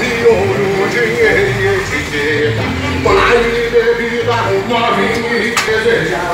de ouro, dinheiro e etiqueta. Pai e bebida, novinho e desejar.